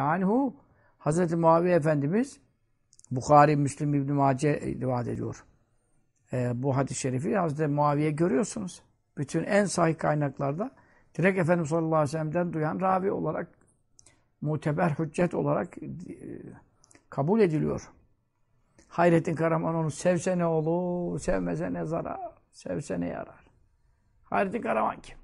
anhu Hazreti Muaviye Efendimiz Bukhari, Müslim İbn Mace rivayet ediyor. Ee, bu hadis-i şerifi Hazreti Muaviye görüyorsunuz. Bütün en sahih kaynaklarda direkt Efendimiz sallallahu aleyhi ve sellem'den duyan ravi olarak muteber hüccet olarak e, kabul ediliyor. Hayrettin Karaman onu sevse ne olur, sevmese ne zarar, sevse ne yarar. Hayrettin Karaman kim?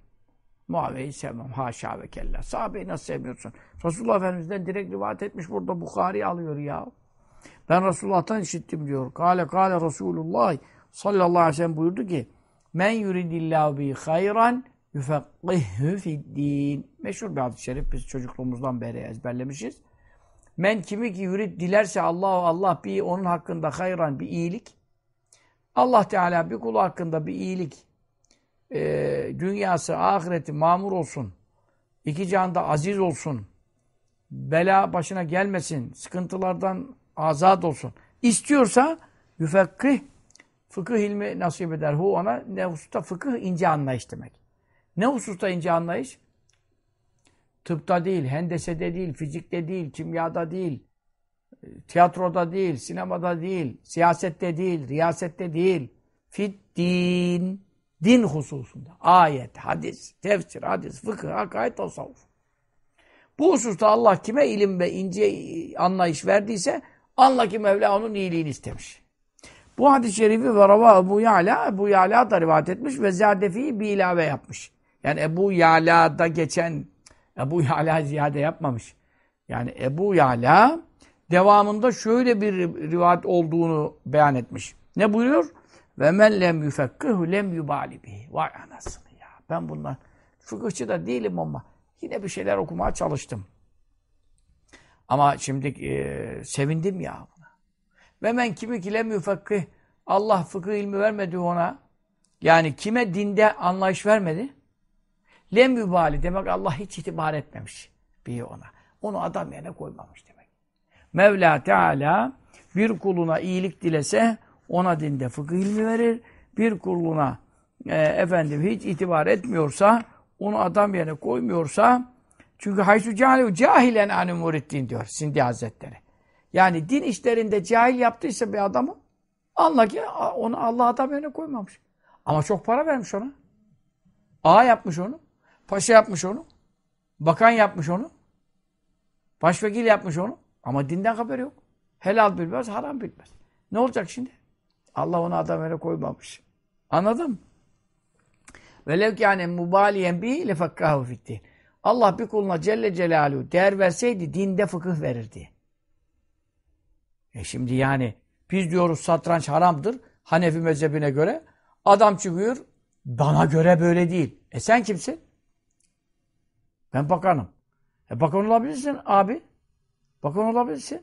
Muaviye'yi sevmem. Haşa ve kella. Sahabeyi nasıl sevmiyorsun? Resulullah Efendimiz'den direkt rivayet etmiş burada Bukhari alıyor ya. Ben Resulullah'tan işittim diyor. Kale kale Resulullah sallallahu aleyhi ve sellem buyurdu ki Men yuridillahu bi hayran yufekkihü fiddin. Meşhur bir hadis-i şerif biz çocukluğumuzdan beri ezberlemişiz. Men kimi ki yurid dilerse Allah Allah bir onun hakkında hayran bir iyilik. Allah Teala bir kulu hakkında bir iyilik e, dünyası, ahireti mamur olsun. İki canda aziz olsun. Bela başına gelmesin. Sıkıntılardan azat olsun. İstiyorsa yüfekkih fıkıh ilmi nasip eder. Hu ona ne hususta fıkıh ince anlayış demek. Ne hususta ince anlayış? Tıpta değil, hendesede değil, fizikte değil, kimyada değil, tiyatroda değil, sinemada değil, siyasette değil, riyasette değil. Fit din, din hususunda. Ayet, hadis, tefsir, hadis, fıkıh, hakaret, tasavvuf. Bu hususta Allah kime ilim ve ince anlayış verdiyse anla ki Mevla onun iyiliğini istemiş. Bu hadis-i şerifi ve rava Ebu Ya'la, Ebu Ya'la da rivayet etmiş ve ziyadefi bir ilave yapmış. Yani Ebu Ya'la'da geçen Ebu Ya'la ziyade yapmamış. Yani Ebu Ya'la devamında şöyle bir rivayet olduğunu beyan etmiş. Ne buyuruyor? Ve men lem yufekkihu lem yubali bihi. Vay anasını ya. Ben bundan fıkıhçı da değilim ama yine bir şeyler okumaya çalıştım. Ama şimdi e, sevindim ya buna. Ve men kimi ki lem yufakkih Allah fıkıh ilmi vermedi ona. Yani kime dinde anlayış vermedi? Lem yubali demek Allah hiç itibar etmemiş bir ona. Onu adam yerine koymamış demek. Mevla Teala bir kuluna iyilik dilese ona dinde fıkıh ilmi verir. Bir kuluna e, efendim hiç itibar etmiyorsa onu adam yerine koymuyorsa çünkü haysu cahil cahilen anu murittin diyor Sindi Hazretleri. Yani din işlerinde cahil yaptıysa bir adamı anla ki onu Allah adam yerine koymamış. Ama çok para vermiş ona. Ağa yapmış onu. Paşa yapmış onu. Bakan yapmış onu. Başvekil yapmış onu. Ama dinden haberi yok. Helal bilmez, haram bilmez. Ne olacak şimdi? Allah onu adam yerine koymamış. Anladın mı? Velev ki yani mubaliyen bi lefekkahu fiddin. Allah bir kuluna Celle Celaluhu değer verseydi dinde fıkıh verirdi. E şimdi yani biz diyoruz satranç haramdır Hanefi mezhebine göre. Adam çıkıyor bana göre böyle değil. E sen kimsin? Ben bakanım. E bakan olabilirsin abi. Bakan olabilirsin.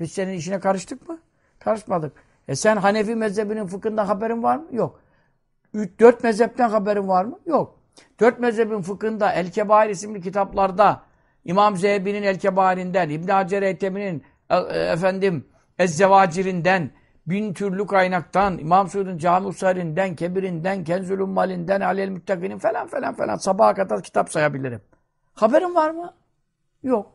Biz senin işine karıştık mı? Karışmadık. E sen Hanefi mezhebinin fıkhından haberin var mı? Yok. Üç, dört mezhepten haberin var mı? Yok. Dört mezhebin fıkhında El Kebair isimli kitaplarda İmam Zehebi'nin El Kebair'inden, İbn Hacer Eytemi'nin e, e, efendim Ezzevacirinden, bin türlü kaynaktan, İmam Suud'un Cami Usari'nden, Kebir'inden, Kenzül Ummali'nden, Alel Müttakinin falan falan falan sabaha kadar kitap sayabilirim. Haberin var mı? Yok.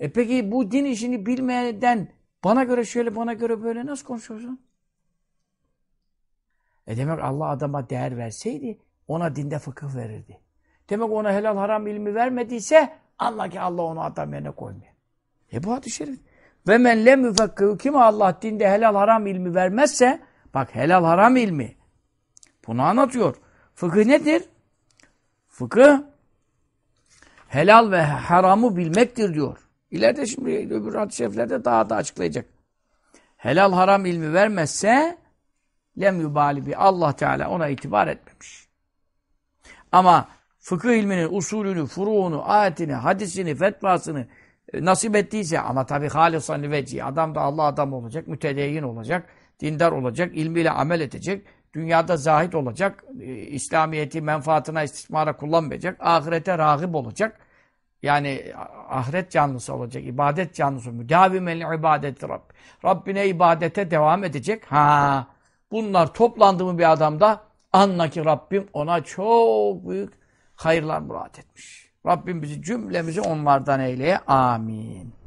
E peki bu din işini bilmeden bana göre şöyle, bana göre böyle nasıl konuşuyorsun? E demek Allah adama değer verseydi ona dinde fıkıh verirdi. Demek ona helal haram ilmi vermediyse Allah ki Allah onu adam yerine koymuyor. E bu hadis-i şerif. Ve men lem yufekkihu kim Allah dinde helal haram ilmi vermezse bak helal haram ilmi bunu anlatıyor. Fıkıh nedir? Fıkıh helal ve haramı bilmektir diyor. İleride şimdi öbür hadis-i şeriflerde daha da açıklayacak. Helal haram ilmi vermezse lem yubali bi Allah Teala ona itibar etmemiş. Ama fıkıh ilminin usulünü, furuğunu, ayetini, hadisini, fetvasını e, nasip ettiyse ama tabi halisan veci adam da Allah adam olacak, mütedeyyin olacak, dindar olacak, ilmiyle amel edecek, dünyada zahit olacak, e, İslamiyeti menfaatına istismara kullanmayacak, ahirete rahip olacak. Yani ahiret canlısı olacak, ibadet canlısı, müdavimel ibadeti Rabb. Rabbine ibadete devam edecek. Ha, bunlar toplandı mı bir adamda anla ki Rabbim ona çok büyük hayırlar murat etmiş. Rabbim bizi cümlemizi onlardan eyleye. Amin.